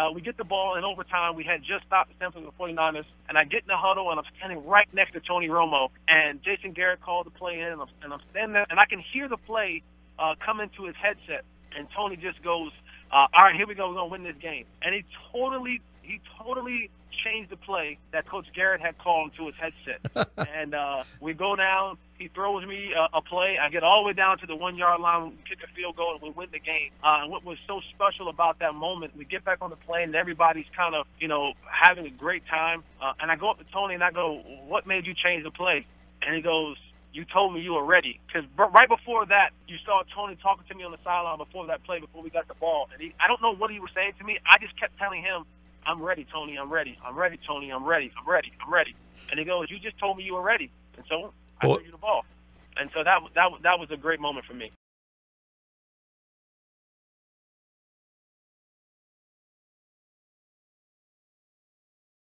uh, we get the ball in overtime. We had just stopped the San Francisco 49ers, and I get in the huddle, and I'm standing right next to Tony Romo, and Jason Garrett called the play in, and I'm, and I'm standing there, and I can hear the play uh, come into his headset, and Tony just goes, uh, "All right, here we go. We're gonna win this game," and he totally, he totally changed the play that Coach Garrett had called into his headset, and uh, we go down. He throws me a, a play. I get all the way down to the one yard line, kick a field goal, and we win the game. Uh, and what was so special about that moment, we get back on the plane, and everybody's kind of, you know, having a great time. Uh, and I go up to Tony and I go, "What made you change the play?" And he goes, "You told me you were ready." Because right before that, you saw Tony talking to me on the sideline before that play, before we got the ball, and he, I don't know what he was saying to me. I just kept telling him, "I'm ready, Tony. I'm ready. I'm ready, Tony. I'm ready. I'm ready. I'm ready." And he goes, "You just told me you were ready." And so I Well- threw you the ball. And so that that that was a great moment for me.